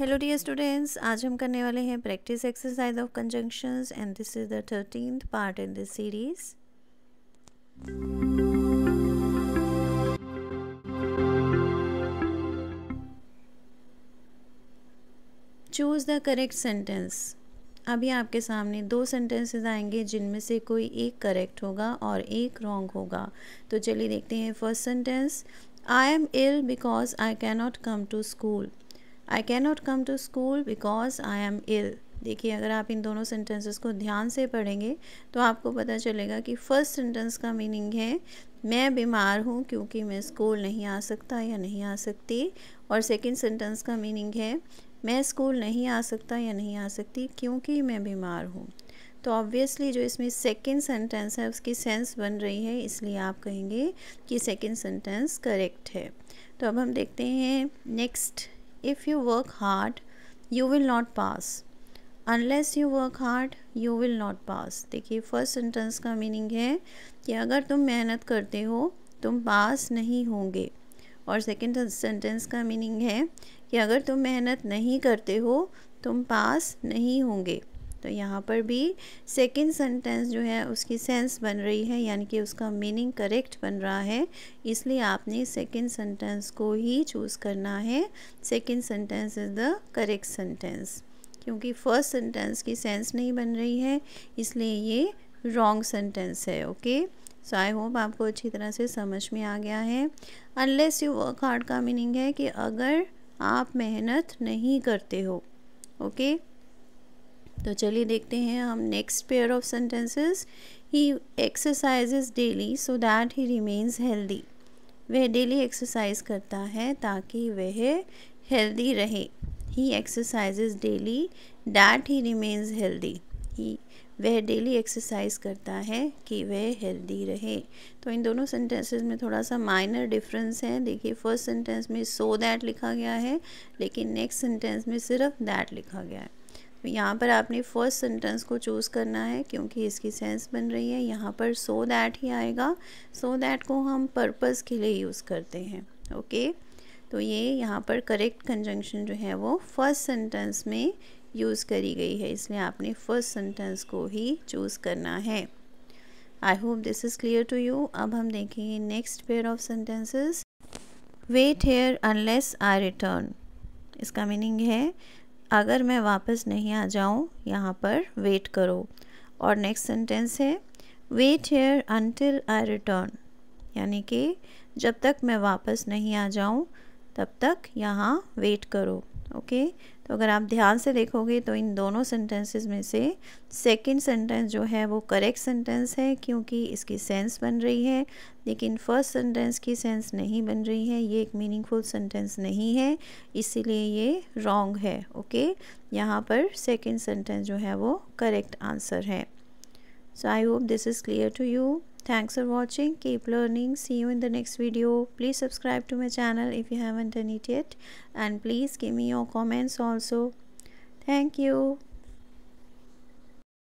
Hello dear students आज हम करने वाले हैं practice exercise of conjunctions and this is the thirteenth part in this series choose the correct sentence अभी आपके सामने दो सेंटेंसेस आएँगे जिनमें से कोई एक करेक्ट होगा और एक रॉन्ग होगा। तो चलिए देखते हैं first sentence I am ill because I cannot come to school I can not come to school because I am ill देखिए, अगर आप इन दोनों सेंटेंसेस को ध्यान से पढ़ेंगे तो आपको पता चलेगा कि फ़र्स्ट सेंटेंस का मीनिंग है, मैं बीमार हूँ क्योंकि मैं स्कूल नहीं आ सकता या नहीं आ सकती। और सेकंड सेंटेंस का मीनिंग है, मैं स्कूल नहीं आ सकता या नहीं आ सकती क्योंकि मैं बीमार हूँ। तो ऑब्वियसली जो इसमें सेकंड सेंटेंस है, उसकी सेंस बन रही है, इसलिए आप कहेंगे कि सेकंड सेंटेंस करेक्ट है। तो अब हम देखते हैं next if you work hard, you will not pass. Unless you work hard you will not pass देखिए फ़र्स्ट सेंटेंस का मीनिंग है कि अगर तुम मेहनत करते हो, तुम पास नहीं होंगे। और सेकेंड सेंटेंस का मीनिंग है कि अगर तुम मेहनत नहीं करते हो, तुम पास नहीं होंगे। तो यहाँ पर भी सेकंड सेंटेंस जो है, उसकी सेंस बन रही है, यानी कि उसका मीनिंग करेक्ट बन रहा है। इसलिए आपने सेकंड सेंटेंस को ही चूज़ करना है। Second sentence is the correct sentence क्योंकि फ़र्स्ट सेंटेंस की सेंस नहीं बन रही है, इसलिए ये रॉन्ग सेंटेंस है ओके सो आई होप आपको अच्छी तरह से समझ में आ गया है। अनलेस यू वर्क हार्ड का मीनिंग है कि अगर आप मेहनत नहीं करते हो ओके okay? तो चलिए देखते हैं हम next pair of sentences he exercises daily so that he remains healthy वह डेली एक्सरसाइज करता है ताकि वह हेल्दी रहे. He exercises daily that he remains healthy he वह डेली एक्सरसाइज करता है कि वह हेल्दी रहे. तो इन दोनों सेंटेंसेस में थोड़ा सा माइनर डिफरेंस है. देखिए फ़र्स्ट सेंटेंस में सो so दैट लिखा गया है, लेकिन नेक्स्ट सेंटेंस में सिर्फ़ दैट लिखा गया है. यहाँ पर आपने फ़र्स्ट सेंटेंस को चूज़ करना है क्योंकि इसकी सेंस बन रही है। यहाँ पर सो so दैट ही आएगा। सो so दैट को हम पर्पज़ के लिए यूज़ करते हैं। Okay okay? तो ये यहाँ पर करेक्ट कंजंक्शन जो है वो फ़र्स्ट सेंटेंस में यूज़ करी गई है। इसलिए आपने फ़र्स्ट सेंटेंस को ही चूज़ करना है। I hope this is clear to you अब हम देखेंगे next pair of sentences wait here unless I return इसका मीनिंग है अगर मैं वापस नहीं आ जाऊँ, यहाँ पर वेट करो। और नेक्स्ट सेंटेंस है wait here until I return यानी कि जब तक मैं वापस नहीं आ जाऊँ, तब तक यहाँ वेट करो। ओके तो अगर आप ध्यान से देखोगे तो इन दोनों सेंटेंसेस में से सेकंड सेंटेंस जो है वो करेक्ट सेंटेंस है, क्योंकि इसकी सेंस बन रही है। लेकिन फ़र्स्ट सेंटेंस की सेंस नहीं बन रही है, ये एक मीनिंगफुल सेंटेंस नहीं है, इसीलिए ये रॉन्ग है ओके यहाँ पर सेकेंड सेंटेंस जो है वो करेक्ट आंसर है। So I hope this is clear to you Thanks for watching. Keep learning. See you in the next video. Please subscribe to my channel if you haven't done it yet. And please give me your comments also. Thank you.